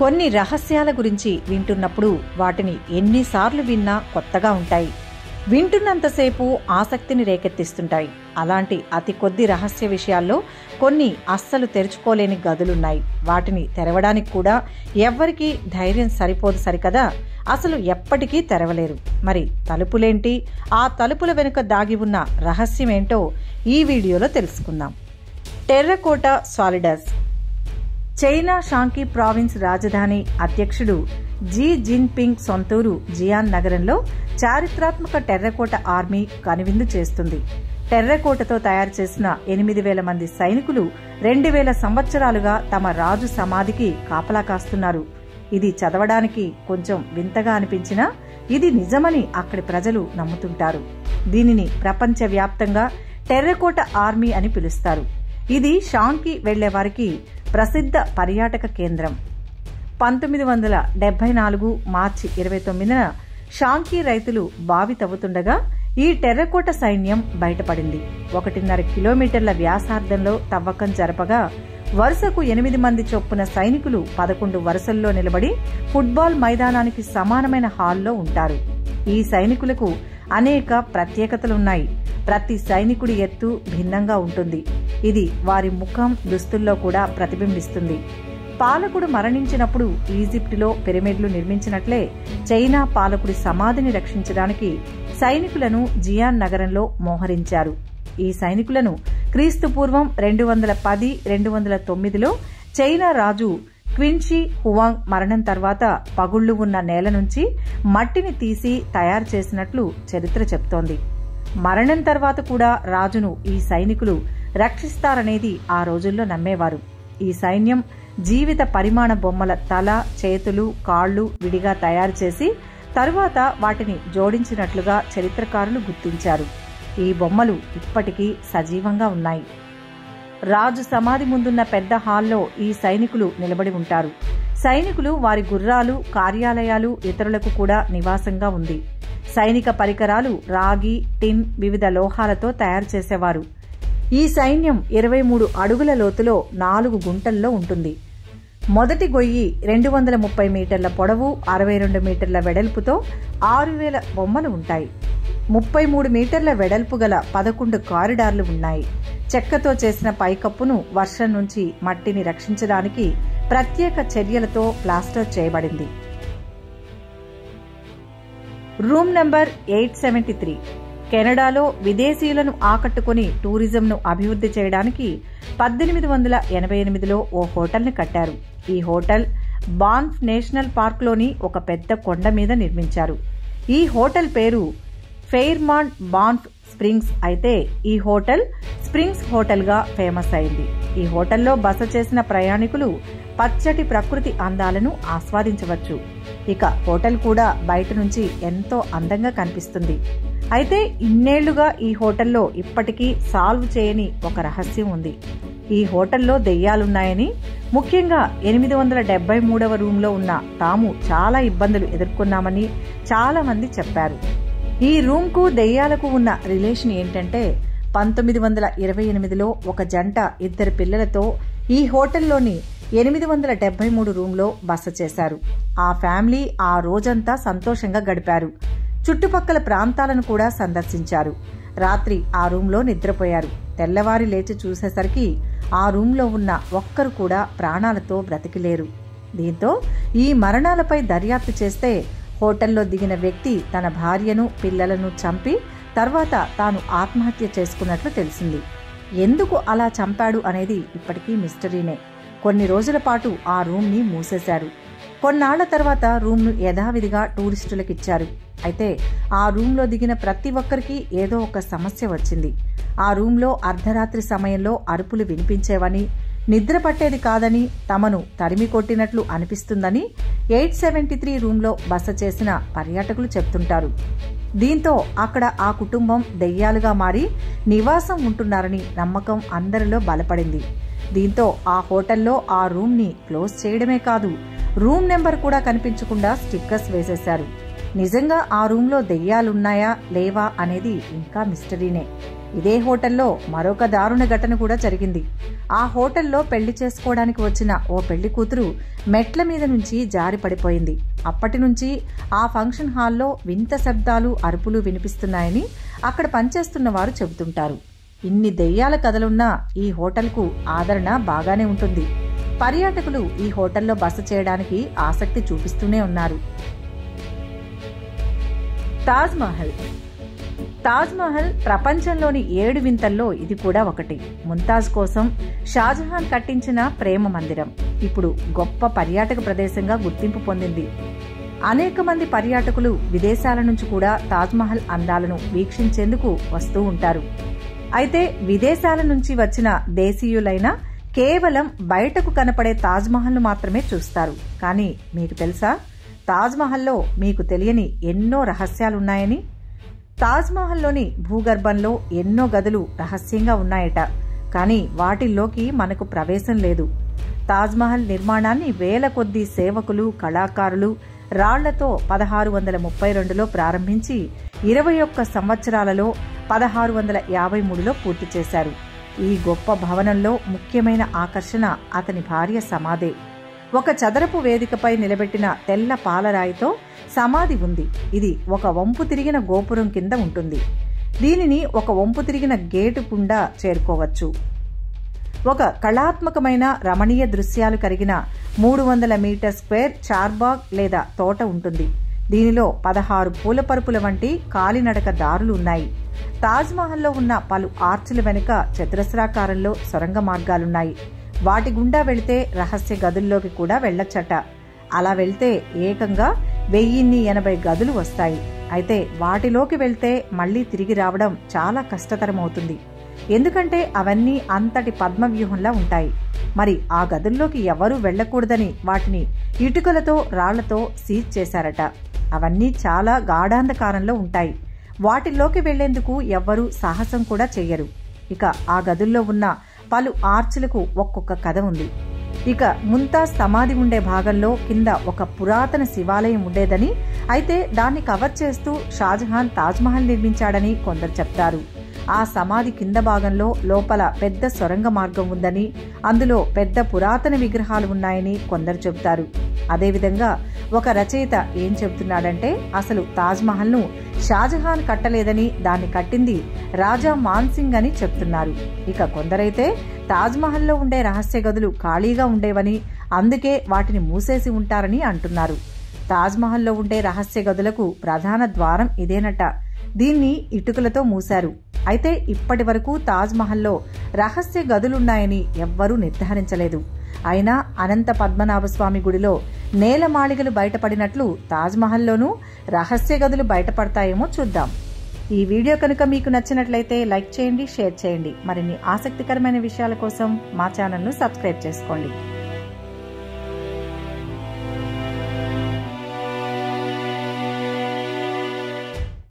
కొన్ని రహస్యాల గురించి వింటున్నప్పుడు వాటిని ఎన్నిసార్లు విన్నా కొత్తగా ఉంటాయి. వింటున్నంతసేపు ఆసక్తిని రేకెత్తిస్తుంటాయి. అలాంటి అతి కొద్ది రహస్య విషయాల్లో కొన్ని అస్సలు తెరుచుకోలేని గదులున్నాయి. వాటిని తెరవడానికి కూడా ఎవ్వరికీ ధైర్యం సరిపోదు సరికదా? అసలు ఎప్పటికీ తెరవలేరు. మరి తలుపులేంటి? ఆ తలుపుల వెనుక దాగి ఉన్న రహస్యమేంటో ఈ వీడియోలో తెలుసుకుందాం. టెర్రకోట సాలిడస్ చైనా షాంకీ ప్రావిన్స్ రాజధాని అధ్యక్షుడు జీ జిన్పింగ్ సొంతూరు జియాన్ నగరంలో చారిత్రాత్మక టెర్రకోట ఆర్మీ కనువిందు చేస్తుంది. టెర్రకోటతో తయారు చేసిన ఎనిమిది వేల మంది సైనికులు రెండు వేల సంవత్సరాలుగా తమ రాజు సమాధికి కాపలా కాస్తున్నారు. ఇది చదవడానికి కొంచెం వింతగా అనిపించినా ఇది నిజమని అక్కడి ప్రజలు నమ్ముతుంటారు. దీనిని ప్రపంచవ్యాప్తంగా టెర్రకోట ఆర్మీ అని పిలుస్తారు. ఇది షాంకి వెళ్ళే వారికి ప్రసిద్ధ పర్యాటక కేంద్రం. పంతొమ్మిది వందల డెబ్బై నాలుగు మార్చి ఇరవై తొమ్మిదిన షాంకీ రైతులు బావి తవ్వుతుండగా ఈ టెర్రకోట సైన్యం బయటపడింది. ఒకటిన్నర కిలోమీటర్ల వ్యాసార్థంలో తవ్వకం జరపగా వరుసకు ఎనిమిది మంది చొప్పున సైనికులు పదకొండు వరుసల్లో నిలబడి ఫుట్బాల్ మైదానానికి సమానమైన హాల్లో ఉంటారు. ఈ సైనికులకు అనేక ప్రత్యేకతలున్నాయి. ప్రతి సైనికుడి ఎత్తు భిన్నంగా ఉంటుంది. ఇది వారి ముఖం దుస్తుల్లో కూడా ప్రతిబింబిస్తుంది. పాలకుడు మరణించినప్పుడు ఈజిప్టులో పిరమిడ్లు నిర్మించినట్లే చైనా పాలకుడి సమాధిని రక్షించడానికి సైనికులను జియాన్ నగరంలో మోహరించారు. ఈ సైనికులను క్రీస్తు పూర్వం రెండు వందల పది రెండు వందల తొమ్మిదిలో చైనా రాజు క్విన్షీ హువాంగ్ మరణం తర్వాత పగుళ్ళు ఉన్న నేల నుంచి మట్టిని తీసి తయారు చేసినట్లు చరిత్ర చెప్తోంది. మరణం తర్వాత కూడా రాజును ఈ సైనికులు రక్షిస్తారనేది ఆ రోజుల్లో నమ్మేవారు. ఈ సైన్యం జీవిత పరిమాణ బొమ్మల తల చేతులు కాళ్ళు విడిగా తయారు చేసి తరువాత వాటిని జోడించినట్లుగా చరిత్రకారులు గుర్తించారు. ఈ బొమ్మలు ఇప్పటికీ సజీవంగా ఉన్నాయి. రాజు సమాధి ముందున్న పెద్ద హాల్లో ఈ సైనికులు నిలబడి ఉంటారు. సైనికులు వారి గుర్రాలు కార్యాలయాలు ఇతరులకు కూడా నివాసంగా ఉంది. సైనిక పరికరాలు రాగి టిన్ వివిధ లోహాలతో తయారు చేసేవారు. ఈ సైన్యం ఇరవై మూడు అడుగుల లోతులో నాలుగు గుంటల్లో ఉంటుంది. మొదటి గొయ్యి రెండు వందల ముప్పై మీటర్ల పొడవు అరవై రెండు మీటర్ల వెడల్పుతో ఆరు వేల బొమ్మలు ఉంటాయి. ముప్పై మూడు మీటర్ల వెడల్పు గల పదకొండు కారిడార్లు ఉన్నాయి. చెక్కతో చేసిన పైకప్పును వర్షం నుంచి మట్టిని రక్షించడానికి ప్రత్యేక చర్యలతో ప్లాస్టర్ చేయబడింది. Room number eight seventy three. కెనడాలో విదేశీయులను ఆకట్టుకుని టూరిజంను అభివృద్ధి చేయడానికి పద్దెనిమిది వందల ఎనభై ఎనిమిదిలో ఓ హోటల్ని కట్టారు. ఈ హోటల్ బాన్ఫ్ నేషనల్ పార్క్లోని ఒక పెద్ద కొండ మీద నిర్మించారు. ఈ హోటల్ పేరు ఫెయిర్మాన్ బాన్ఫ్ స్ప్రింగ్స్ అయితే ఈ హోటల్ స్ప్రింగ్స్ హోటల్గా ఫేమస్ అయింది. ఈ హోటల్లో బస చేసిన ప్రయాణికులు పచ్చటి ప్రకృతి అందాలను ఆస్వాదించవచ్చు. ఇక హోటల్ కూడా బయట నుంచి ఎంతో అందంగా కనిపిస్తుంది. అయితే ఇన్నేళ్ళుగా ఈ హోటల్లో ఇప్పటికీ సాల్వ్ చేయని ఒక రహస్యం ఉంది. ఈ హోటల్లో దెయ్యాలున్నాయని ముఖ్యంగా ఎనిమిది వందల డెబ్బై మూడవ రూంలో ఉన్న తాము చాలా ఇబ్బందులు ఎదుర్కొన్నామని చాలా మంది చెప్పారు. ఈ రూమ్కు దెయ్యాలకు ఉన్న రిలేషన్ ఏంటంటే పంతొమ్మిది వందల ఇరవై ఎనిమిదిలో ఒక జంట ఇద్దరు పిల్లలతో ఈ హోటల్లోని ఎనిమిది వందల డెబ్బై మూడు రూంలో బస చేశారు. ఆ ఫ్యామిలీ ఆ రోజంతా సంతోషంగా గడిపారు. చుట్టుపక్కల ప్రాంతాలను కూడా సందర్శించారు. రాత్రి ఆ రూంలో నిద్రపోయారు. తెల్లవారి లేచి చూసేసరికి ఆ రూంలో ఉన్న ఒక్కరు కూడా ప్రాణాలతో బ్రతికిలేరు. దీంతో ఈ మరణాలపై దర్యాప్తు చేస్తే హోటల్లో దిగిన వ్యక్తి తన భార్యను పిల్లలను చంపి తర్వాత తాను ఆత్మహత్య చేసుకున్నట్లు తెలిసింది. ఎందుకు అలా చంపాడు అనేది ఇప్పటికీ మిస్టరీనే. కొన్ని రోజుల పాటు ఆ రూమ్ని మూసేశారు. కొన్నాళ్ళ తర్వాత రూమ్ను యథావిధిగా టూరిస్టులకు ఇచ్చారు అయితే ఆ రూమ్లో దిగిన ప్రతి ఒక్కరికి ఏదో ఒక సమస్య వచ్చింది. ఆ రూమ్లో అర్ధరాత్రి సమయంలో అరుపులు వినిపించేవని నిద్ర పట్టేది కాదని తమను తరిమి కొట్టినట్లు అనిపిస్తుందని ఎయిట్ సెవెంటీ త్రీ రూమ్లో బస చేసిన పర్యాటకులు చెప్తుంటారు. దీంతో అక్కడ ఆ కుటుంబం దెయ్యాలుగా మారి నివాసం ఉంటున్నారని నమ్మకం అందరిలో బలపడింది. దీంతో ఆ హోటల్లో ఆ రూమ్ని క్లోజ్ చేయడమే కాదు రూమ్ నెంబర్ కూడా కనిపించకుండా స్టిక్కర్స్ వేసేశారు. నిజంగా ఆ రూమ్లో దెయ్యాలున్నాయా లేవా అనేది ఇంకా మిస్టరీనే. ఇదే హోటల్లో మరొక దారుణ ఘటన కూడా జరిగింది. ఆ హోటల్లో పెళ్ళి చేసుకోవడానికి వచ్చిన ఓ పెళ్ళి కూతురు మెట్ల మీద నుంచి జారి పడిపోయింది. అప్పటి నుంచి ఆ ఫంక్షన్ హాల్లో వింత శబ్దాలు అరుపులు వినిపిస్తున్నాయని అక్కడ పనిచేస్తున్న వారు చెబుతుంటారు. ఇన్ని దెయ్యాల కథలున్నా ఈ హోటల్కు ఆదరణ బాగానే ఉంటుంది. పర్యాటకులు ఈ హోటల్లో బస చేయడానికి ఆసక్తి చూపిస్తూనే ఉన్నారు. తాజ్మహల్ తాజ్మహల్ ప్రపంచంలోని ఏడు వింతల్లో ఇది కూడా ఒకటి. ముంతాజ్ కోసం షాజహాన్ కట్టించిన ప్రేమ మందిరం. ఇప్పుడు గొప్ప పర్యాటక ప్రదేశంగా గుర్తింపు పొందింది. అనేక మంది పర్యాటకులు విదేశాల నుంచి కూడా తాజ్మహల్ అందాలను వీక్షించేందుకు వస్తూ ఉంటారు. అయితే విదేశాల నుంచి వచ్చిన దేశీయులైనా కేవలం బయటకు కనపడే తాజ్ మహల్ను మాత్రమే చూస్తారు. కానీ మీకు తెలుసా? తాజ్ మహల్లో మీకు తెలియని ఎన్నో రహస్యాలున్నాయని? తాజ్ మహల్లోని భూగర్భంలో ఎన్నో గదులు రహస్యంగా ఉన్నాయట. కానీ వాటిల్లోకి మనకు ప్రవేశం లేదు. తాజ్ మహల్ నిర్మాణాన్ని వేల కొద్ది సేవకులు కళాకారులు రాళ్ళతో పదహారు వందల ముప్పై రెండులో ప్రారంభించి ఇరవై ఒక్క సంవత్సరాలలో పదహారు వందల యాభై మూడులో పూర్తి చేశారు. ఈ గొప్ప భవనంలో ముఖ్యమైన ఆకర్షణ అతని భార్య సమాధే. ఒక చదరపు వేదికపై నిలబెట్టిన తెల్ల పాలరాయితో సమాధి ఉంది. ఇది ఒక వంపు తిరిగిన గోపురం కింద ఉంటుంది. దీనిని ఒక వంపు తిరిగిన గేటు గుండా చేరుకోవచ్చు. ఒక కళాత్మకమైన రమణీయ దృశ్యాలు కలిగిన మూడు వందల మీటర్ స్క్వేర్ చార్బాగ్ లేదా తోట ఉంటుంది. దీనిలో పదహారు పూల పరుపుల వంటి కాలినడక దారులు ఉన్నాయి. తాజ్మహల్లో ఉన్న పలు ఆర్చుల వెనుక చతురస్రాకారంలో సొరంగ మార్గాలున్నాయి. వాటి గుండా వెళితే రహస్య గదుల్లోకి కూడా వెళ్ళొచ్చట. అలా వెళ్తే ఏకంగా వెయ్యిన్ని ఎనభై గదులు వస్తాయి. అయితే వాటిలోకి వెళ్తే మళ్ళీ తిరిగి రావడం చాలా కష్టతరమవుతుంది. ఎందుకంటే అవన్నీ అంతటి పద్మవ్యూహంలా ఉంటాయి. మరి ఆ గదుల్లోకి ఎవరూ వెళ్ళకూడదని వాటిని ఇటుకలతో రాళ్ళతో సీజ్ చేశారట. అవన్నీ చాలా గాఢాంధకారంలో ఉంటాయి. వాటిల్లోకి వెళ్ళేందుకు ఎవ్వరూ సాహసం కూడా చెయ్యరు. ఇక ఆ గదుల్లో ఉన్న పలు ఆర్చులకు ఒక్కొక్క కథ ఉంది. ఇక ముంతాజ్ సమాధి ఉండే భాగంలో కింద ఒక పురాతన శివాలయం ఉండేదని అయితే దాన్ని కవర్ చేస్తూ షాజహాన్ తాజ్మహల్ నిర్మించాడని కొందరు చెప్తారు. ఆ సమాధి కింద భాగంలో లోపల పెద్ద సొరంగ మార్గం ఉందని అందులో పెద్ద పురాతన విగ్రహాలు ఉన్నాయని కొందరు చెబుతారు. అదేవిధంగా ఒక రచయిత ఏం చెబుతున్నాడంటే అసలు తాజ్మహల్ను షాజహాన్ కట్టలేదని దాన్ని కట్టింది రాజా మాన్సింగ్ అని చెప్తున్నారు. ఇక కొందరైతే తాజ్మహల్లో ఉండే రహస్య గదులు ఖాళీగా ఉండేవని అందుకే వాటిని మూసేసి ఉంటారని అంటున్నారు. తాజ్మహల్లో ఉండే రహస్య గదులకు ప్రధాన ద్వారం ఇదేనట. దీన్ని ఇటుకలతో మూశారు. అయితే ఇప్పటి వరకు తాజ్మహల్లో రహస్య గదులున్నాయని ఎవ్వరూ నిర్ధారించలేదు. అయినా అనంత పద్మనాభస్వామి గుడిలో నేలమాళిగలు బయటపడినట్లు తాజ్మహల్లోనూ రహస్య గదులు బయటపడతాయేమో చూద్దాం. ఈ వీడియో కనుక మీకు నచ్చినట్లయితే లైక్ చేయండి షేర్ చేయండి. మరిన్ని ఆసక్తికరమైన విషయాల కోసం మా ఛానల్ను సబ్స్క్రైబ్ చేసుకోండి.